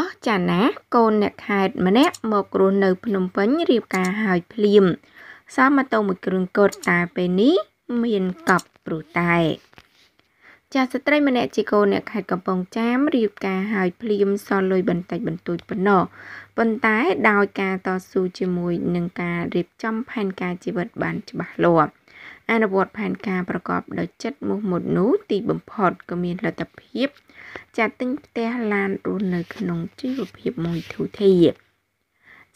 អស់ចាណាកូនអ្នកខេត្តម្នាក់មករស់នៅភ្នំពេញរៀបការហើយភ្លាមសមម៉ូតូមួយគ្រឿងគត់តែពេលនេះមានកប់ព្រោះតែចាស្ត្រីម្នាក់ជាកូនអ្នកខេត្តកំពង់ចាមរៀបការហើយភ្លាមសល់លុយបន្តិចបន្តួចប៉ុណ្ណោះប៉ុន្តែដោយការតស៊ូជាមួយនឹងការរៀបចំផែនការជីវិតបានច្បាស់លាស់ អនុវត្តផែនការប្រកបដោយចិត្តមោះមុតនោះទីបំផុតក៏មានលទ្ធភាពចាទិញផ្ទះឡានរស់នៅក្នុងជីវភាពមួយធូរធារ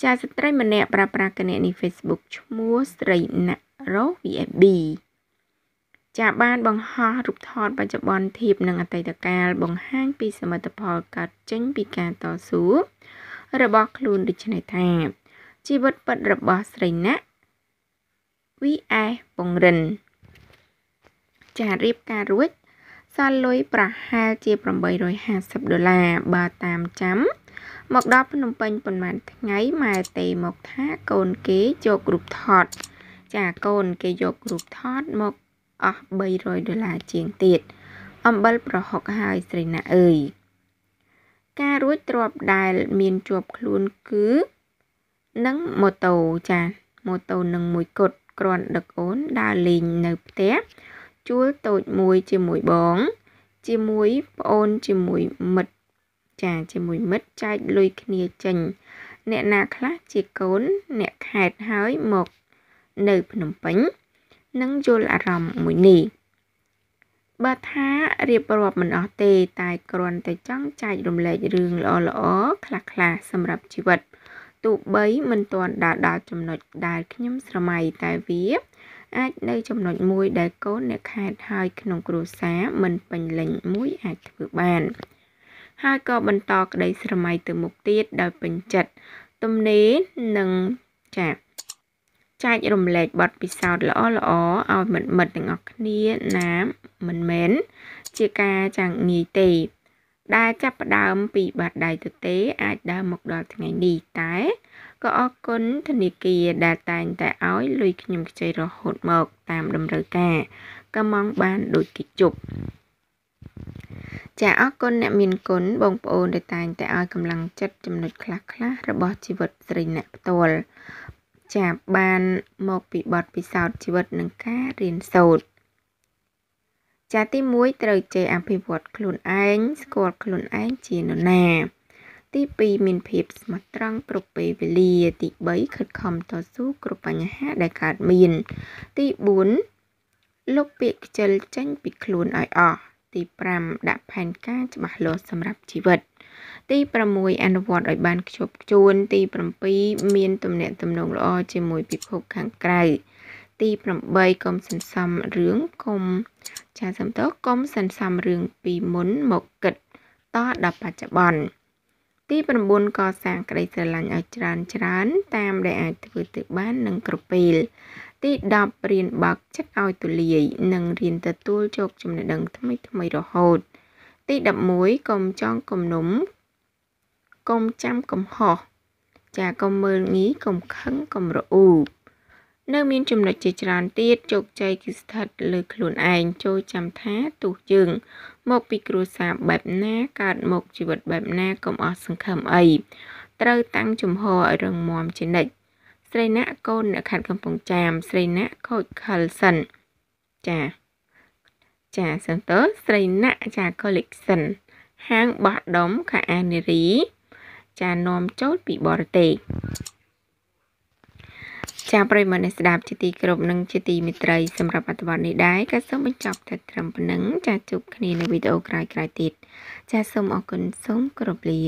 ចាស្ត្រីម្នាក់ប្រើប្រាស់គណនី Facebook ឈ្មោះស្រីណាក់រ៉ូ VFB ចាបានបង្ហោះរូបថតបច្ចុប្បន្នធៀបនឹងអតីតកាលបង្ហាញពីសមិទ្ធផលកើតចេញពីការតស៊ូរបស់ខ្លួនដូចនេះថាជីវិតពិតរបស់ស្រីណាក់ VS ពង្រិនចារៀបការរួចសល់លុយប្រហែលជា850ដុល្លារបើតាមចាំមកដល់ភ្នំពេញប៉ុន្មានថ្ងៃម៉ែទេមកថាកូនគេយករូបថត ចាកូនគេយករូបថតមកអស់300ដុល្លារជាងទៀតអំបិលប្រហុកហើយស្រីណាអើយការរួចទ្របដែលមានជាប់ខ្លួនគឺនឹងម៉ូតូចាម៉ូតូនឹងមួយគត់ គ្រាន់ដឹកអូនដើរលេងនៅផ្ទះជួលតូចមួយជាមួយបង ជាមួយប្អូនជាមួយមិត្តចាជាមួយមិត្តចែកលុយគ្នាចេញអ្នកណាខ្លះជាកូនអ្នកខេតហើយមកនៅភ្នំពេញនឹងយល់អារម្មណ៍មួយនេះបើថារៀបរាប់មិនអស់ទេ តែគ្រាន់តែចង់ចែករំលែករឿងល្អៗខ្លះៗសម្រាប់ជីវិត ទោះបីមិនទាន់ដល់ដល់ចំណុចដែលខ្ញុំស្រមៃតែវា អាចនៅចំណុចមួយដែលកូនអ្នកខេតហើយក្នុងគ្រួសារមិនពេញលេញមួយអាចធ្វើបាន ហើយក៏បន្តក្តីស្រមៃទៅមុខទៀតដោយពេញចិត្តទំនេរនឹងចាចែករំលែកបទពិសោធន៍ល្អៗឲ្យមិត្តមិត្តទាំងអស់គ្នាណាមិនមែនជាការចាងងាយទេ ដែលចាប់ផ្ដើមពីបាតដៃទទេអាចដើរមកដល់ថ្ងៃនេះតែក៏អរគុណធនាគារដែលតែងតែឲ្យលុយខ្ញុំខ្ចីរហូតមកតាមតម្រូវការកម្មងបានដូចគេជប់ចាអរគុណអ្នកមានគុណបងប្អូនដែលតែងតែឲ្យកម្លាំងចិត្តចំណុចខ្លះខ្លះរបស់ជីវិតស្រីអ្នកផ្ទាល់ចាបានមកពីបទពិសោធន៍ជីវិតនិងការរៀនសូត្រ ចាទី1ត្រូវចេះអភិវឌ្ឍខ្លួនឯងស្គាល់ខ្លួនឯងជានរណា ទី2មានភាពស្មោះត្រង់គ្រប់ពេលវេលា ទី3ខិតខំតស៊ូគ្រប់បញ្ហាដែលកើតមាន ទី4លុបពាក្យខ្ជិលចេញពីខ្លួនឲ្យអស់ទី5ដាក់ផែនការច្បាស់លាស់សម្រាប់ជីវិត ទី6អនុវត្តឲ្យបានខ្ជាប់ខ្ជួន ទី7មានទំនាក់ទំនងល្អជាមួយពិភពខាងក្រៅទី8កុំសន្សំរឿងកុំ ចាសំទោកុំសន្សំរឿងពីមុនមកគិតតដល់បច្ចុប្បន្នទី9កសាងក្តីស្រឡាញ់ឲ្យច្រើនច្រើន តាមដែលអាចធ្វើទៅបាននឹងគ្រប់ពេលទី10រៀនបើកចិត្តឲ្យទូលាយនិងរៀនទទួលយកចំណេះដឹងថ្មីថ្មីរហូត ទី11កុំចង់គំនុំកុំចាំកំហុសចាកុំមើលងាយកុំខឹងកុំរអ៊ូ នៅមានចំណុចជាច្រើនទៀតជោគជ័យគឺស្ថិតលើខ្លួនឯងចូលចាំថាទោះយើង មកពីគ្រួសារបែបណាកើតមកជីវិតបែបណាកុំអស់សង្ឃឹមអីត្រូវតាំងជំហរឲ្យរឹងមាំជានិច្ចស្រីណាក់កូនអ្នកខាត់កំពង់ចាមស្រីណាក់ខូចខលសិនចាចាសំទោស្រីណាក់ចា collection ហាងបោះដុំខាអានីរី ចានាំចូលពីបរទេស ចាប្រិមត្តអ្នកស្ដាប់ជាទីគោរពនិងជាទីមេត្រីសម្រាប់អត្ថបទនេះដែរក៏សូមបញ្ចប់តែត្រឹមប៉ុណ្ណឹងចាជួបគ្នានៅវីដេអូក្រោយៗទៀតចាសូមអរគុណសូមគោរពលា